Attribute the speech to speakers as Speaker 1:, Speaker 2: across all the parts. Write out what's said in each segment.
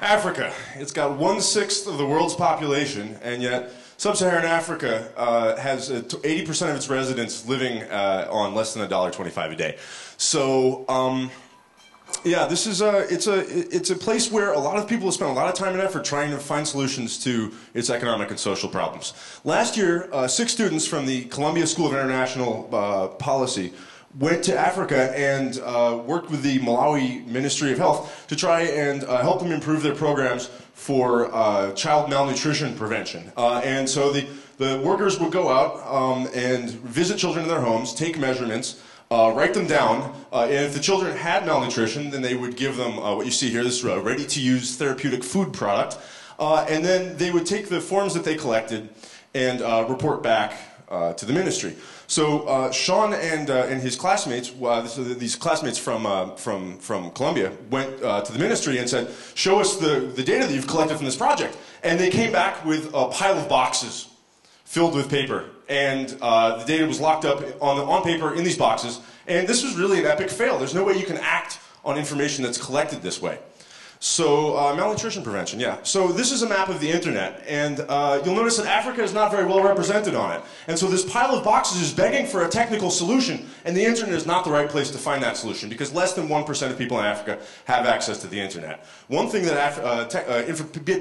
Speaker 1: Africa. It's got one sixth of the world's population, and yet sub-Saharan Africa uh, has 80% of its residents living uh, on less than $1.25 a day. So, um, yeah, this is a it's a it's a place where a lot of people have spent a lot of time and effort trying to find solutions to its economic and social problems. Last year, uh, six students from the Columbia School of International uh, Policy went to Africa and uh, worked with the Malawi Ministry of Health to try and uh, help them improve their programs for uh, child malnutrition prevention. Uh, and so the, the workers would go out um, and visit children in their homes, take measurements, uh, write them down, uh, and if the children had malnutrition, then they would give them what you see here, this ready-to-use therapeutic food product, and then they would take the forms that they collected and report back to the ministry. So uh, Sean and, uh, and his classmates, uh, these classmates from, uh, from, from Columbia, went uh, to the ministry and said, show us the, the data that you've collected from this project. And they came back with a pile of boxes filled with paper. And uh, the data was locked up on, the, on paper in these boxes. And this was really an epic fail. There's no way you can act on information that's collected this way. So uh, malnutrition prevention, yeah. So this is a map of the internet, and uh, you'll notice that Africa is not very well represented on it. And so this pile of boxes is begging for a technical solution, and the internet is not the right place to find that solution because less than 1% of people in Africa have access to the internet. One thing that Af uh, uh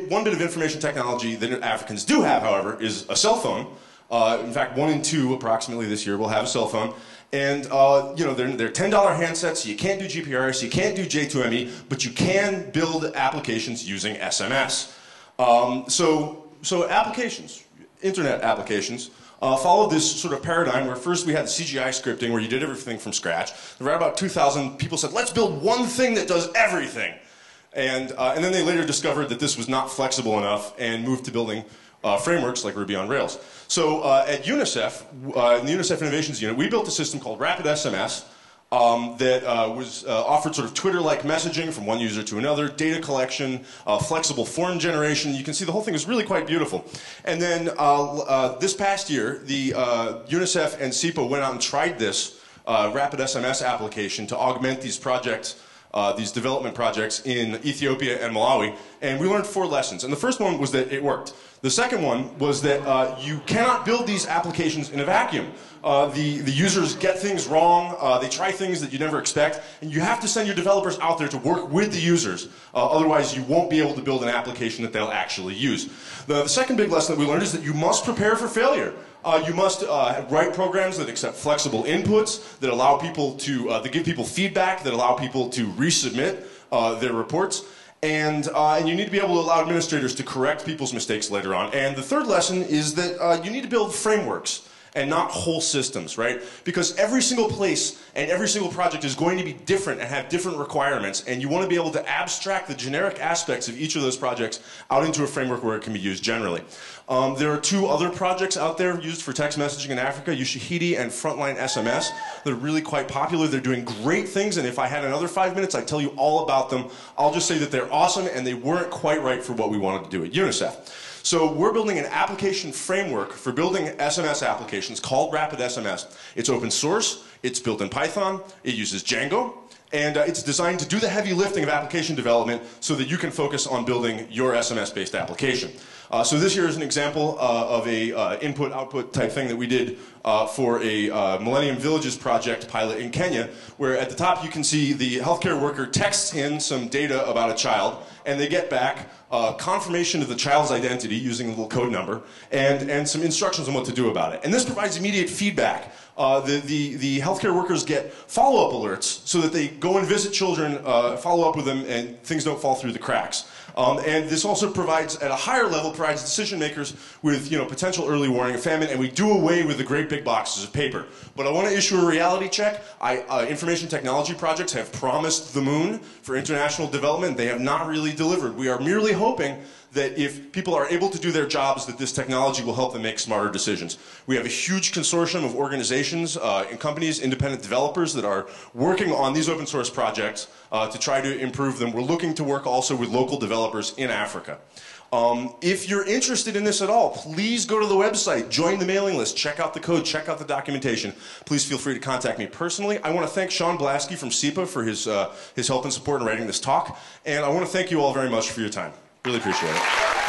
Speaker 1: one bit of information technology that Africans do have, however, is a cell phone. Uh, in fact, one in two approximately this year will have a cell phone. And uh, you know, they're, they're $10 handsets, you can't do GPRS, you can't do J2ME, but you can build applications using SMS. Um, so, so applications, internet applications, uh, followed this sort of paradigm where first we had CGI scripting where you did everything from scratch. Around about 2000, people said, let's build one thing that does everything. And, uh, and then they later discovered that this was not flexible enough and moved to building uh, frameworks like Ruby on Rails. So uh, at UNICEF, uh, in the UNICEF Innovations Unit, we built a system called Rapid SMS um, that uh, was uh, offered sort of Twitter-like messaging from one user to another, data collection, uh, flexible form generation. You can see the whole thing is really quite beautiful. And then this past year, the UNICEF and SIPA went out and tried this Rapid SMS application to augment these projects uh, these development projects in Ethiopia and Malawi, and we learned four lessons. And the first one was that it worked. The second one was that uh, you cannot build these applications in a vacuum. Uh, the, the users get things wrong, uh, they try things that you never expect, and you have to send your developers out there to work with the users. Uh, otherwise, you won't be able to build an application that they'll actually use. The, the second big lesson that we learned is that you must prepare for failure. Uh, you must uh, write programs that accept flexible inputs, that allow people to, uh, that give people feedback, that allow people to resubmit uh, their reports. And, uh, and you need to be able to allow administrators to correct people's mistakes later on. And the third lesson is that uh, you need to build frameworks and not whole systems, right? Because every single place and every single project is going to be different and have different requirements, and you want to be able to abstract the generic aspects of each of those projects out into a framework where it can be used generally. Um, there are two other projects out there used for text messaging in Africa, Ushahidi and Frontline SMS. They're really quite popular. They're doing great things, and if I had another five minutes, I'd tell you all about them. I'll just say that they're awesome, and they weren't quite right for what we wanted to do at UNICEF. So we're building an application framework for building SMS applications called Rapid SMS. It's open source, it's built in Python, it uses Django, and uh, it's designed to do the heavy lifting of application development so that you can focus on building your SMS-based application. Uh, so this here is an example uh, of a uh, input-output type thing that we did uh, for a uh, Millennium Villages project pilot in Kenya, where at the top you can see the healthcare worker texts in some data about a child, and they get back uh, confirmation of the child's identity using a little code number, and, and some instructions on what to do about it. And this provides immediate feedback. The, the, the healthcare workers get follow-up alerts so that they go and visit children, follow up with them, and things don't fall through the cracks. Um, and this also provides, at a higher level, provides decision makers with you know, potential early warning of famine, and we do away with the great big boxes of paper. But I want to issue a reality check. I, uh, information technology projects have promised the moon for international development. They have not really delivered. We are merely hoping that if people are able to do their jobs, that this technology will help them make smarter decisions. We have a huge consortium of organizations uh, and companies, independent developers that are working on these open source projects uh, to try to improve them. We're looking to work also with local developers in Africa. Um, if you're interested in this at all, please go to the website, join the mailing list, check out the code, check out the documentation. Please feel free to contact me personally. I want to thank Sean Blaschke from SIPA for his, uh, his help and support in writing this talk, and I want to thank you all very much for your time. Really appreciate it.